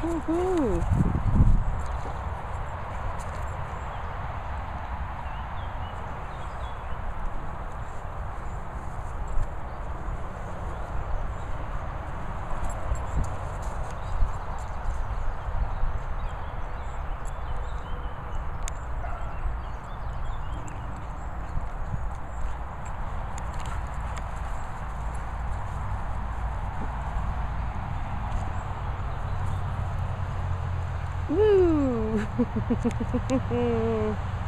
ฮื Woo!